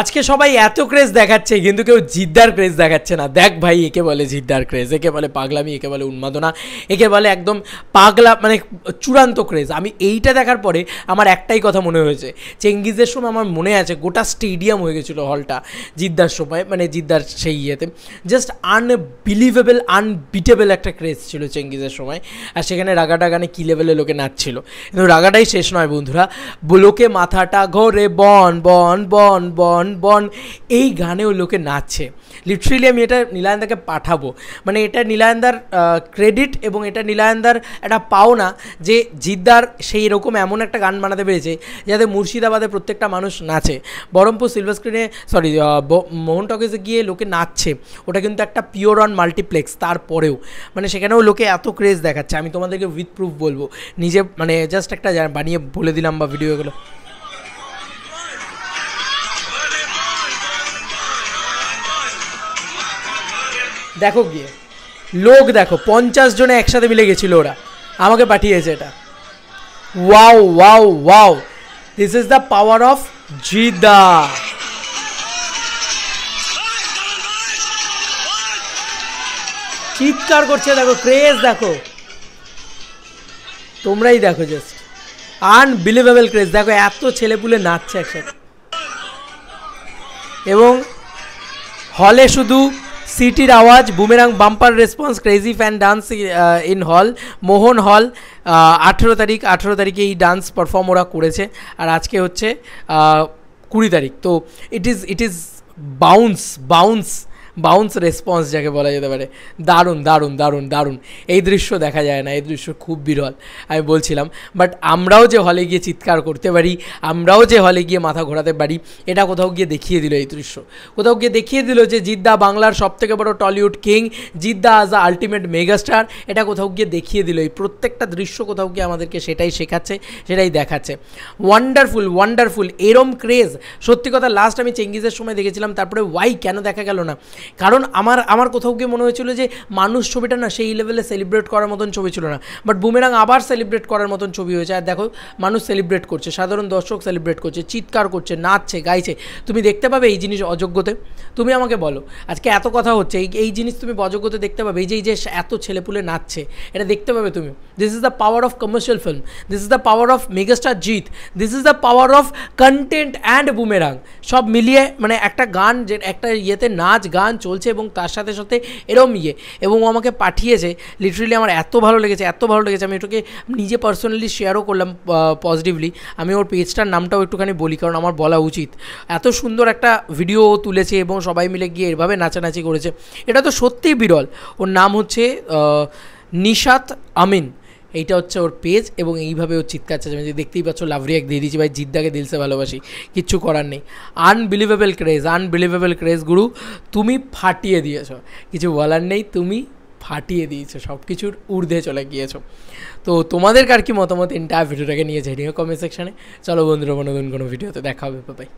আজকে সবাই এত ক্রেজ দেখাচ্ছে, কিন্তু কেউ জিদ্দার ক্রেজ দেখাচ্ছে না। দেখ ভাই, একে বলে জিদ্দার ক্রেজ একে বলে পাগলামি, একে বলে উন্মাদনা, একে বলে একদম পাগলা মানে চূড়ান্ত ক্রেজ আমি এইটা দেখার পরে আমার একটাই কথা মনে হয়েছে, চেঙ্গিজের সময় আমার মনে আছে গোটা স্টেডিয়াম হয়ে গেছিল হলটা জিদ্দার সময় মানে জিদ্দার সেই ইয়েতে। জাস্ট আনবিলিভেবল আনবিটেবল একটা ক্রেজ ছিল চেঙ্গিজের সময়। আর সেখানে রাগাটা গানে কী লেভেলে লোকে নাচছিল। কিন্তু রাগাটাই শেষ নয় বন্ধুরা। লোকে মাথাটা ঘরে, বন বন বন বন বন বন এই গানেও লোকে নাচছে। লিটারেলি আমি এটা নীলায়নদাকে পাঠাবো। মানে এটা নীলায়নদার ক্রেডিট এবং এটা নীলায়নদার একটা পাওনা যে জিদ্দার সেই রকম এমন একটা গান বানাতে পেরেছে যাতে মুর্শিদাবাদে প্রত্যেকটা মানুষ নাচে। বহরমপুর সিলভার স্ক্রিনে সরি মোহন টকেজে গিয়ে লোকে নাচছে। ওটা কিন্তু একটা পিওর অন মাল্টিপ্লেক্স তারপরেও। মানে সেখানেও লোকে এত ক্রেজ দেখাচ্ছে। আমি তোমাদেরকে উইথ প্রুফ বলব। নিজে মানে জাস্ট একটা বানিয়ে বলে দিলাম বা ভিডিও ভিডিওগুলো দেখো গিয়ে। লোক দেখো, পঞ্চাশ জনে একসাথে মিলে গেছিল ওরা। আমাকে পাঠিয়েছে এটা। Wow wow wow. This is the power of জিদা। চিৎকার করছে, দেখো ক্রেজ দেখো। তোমরাই দেখো জাস্ট আনবিলিভেবল ক্রেজ দেখো, এত ছেলেপুলে নাচছে একসাথে। এবং হলে শুধু সিটির আওয়াজ, Boomerang bumper response, crazy fan dance in hall, Mohan hall আঠেরো তারিখ, আঠেরো তারিখে এই ডান্স পারফর্ম ওরা করেছে। আর আজকে হচ্ছে কুড়ি তারিখ। তো it is it is bounce bounce bounce response যাকে বলা যেতে পারে। দারুণ দারুণ দারুণ দারুণ। এই দৃশ্য দেখা যায় না, এই দৃশ্য খুব বিরল, আমি বলছিলাম। বাট আমরাও যে হলে গিয়ে চিৎকার করতে পারি, আমরাও যে হলে গিয়ে মাথা ঘোরাতে পারি, এটা কোথাও গিয়ে দেখিয়ে দিল এই দৃশ্য। কোথাও গিয়ে দেখিয়ে দিল যে জিদ্দা বাংলার সবথেকে বড় টলিউড কিং জিদ্দা আজ আ আলটিমেট মেগাস্টার এটা কোথাও গিয়ে দেখিয়ে দিল। এই প্রত্যেকটা দৃশ্য কোথাও গিয়ে আমাদেরকে সেটাই শেখাচ্ছে, সেটাই দেখাচ্ছে। ওয়ান্ডারফুল ওয়ান্ডারফুল এরম ক্রেজ সত্যি কথা লাস্ট আমি চেঙ্গিজের সময় দেখেছিলাম, তারপরে ওয়াই কেন দেখা গেল না? কারণ আমার আমার কোথাও গিয়ে মনে হয়েছিল যে মানুষ ছবিটা না সেই লেভেলে সেলিব্রেট করার মতন ছবি ছিল না। বাট বুমেরাং আবার সেলিব্রেট করার মতন ছবি হয়েছে। আর দেখো, মানুষ সেলিব্রেট করছে, সাধারণ দর্শক সেলিব্রেট করছে, চিৎকার করছে, নাচছে, গাইছে। তুমি দেখতে পাবে এই জিনিস অযোগ্যতে। তুমি আমাকে বলো, আজকে এত কথা হচ্ছে, এই জিনিস তুমি অযোগ্যতে দেখতে পাবে, এই যে এই যে এত ছেলেপুলে নাচছে, এটা দেখতে পাবে তুমি। This is the power of commercial film this is the power of megastar Jeet this is the power of content and Boomerang সব মিলিয়ে মানে একটা গান যে, একটা ইয়েতে নাচ, গান চলছে এবং তার সাথে সাথে এরম ইয়ে এবং ও আমাকে পাঠিয়েছে। লিটারেলি আমার এত ভালো লেগেছে, এত ভালো লেগেছে। আমি এটাকে নিজে পার্সোনালি শেয়ারও করলাম পজিটিভলি আমি ওর পেজটার নামটাও একটুখানি বলি, কারণ আমার বলা উচিত। এত সুন্দর একটা ভিডিও তুলেছে এবং সবাই মিলে গিয়ে এভাবে নাচানাচি করেছে। এটা তো সত্যিই বিরল। ওর নাম হচ্ছে নিশাত আমিন। এইটা হচ্ছে ওর পেজ এবং এইভাবে ওর চিৎকার চাচ্ছে যে দেখতেই পাচ্ছ লাভ রিয়াক দিয়ে দিয়েছি ভাই জিদ্দাকে দিলসে ভালোবাসি। কিচ্ছু করার নেই। আনবিলিভেবল ক্রেজ আনবিলিভেবল ক্রেজ গুরু, তুমি ফাটিয়ে দিয়েছ। কিছু বলার নেই, তুমি ফাটিয়ে দিয়েছ। সব কিছুর ঊর্ধ্বে চলে গিয়েছো। তো তোমাদের কার কি মতামত? এন্টায়ার ভিডিওটাকে নিয়ে জানিও কমেন্ট সেকশানে চলো বন্ধুরা নতুন কোনো ভিডিওতে দেখা হবে। বাই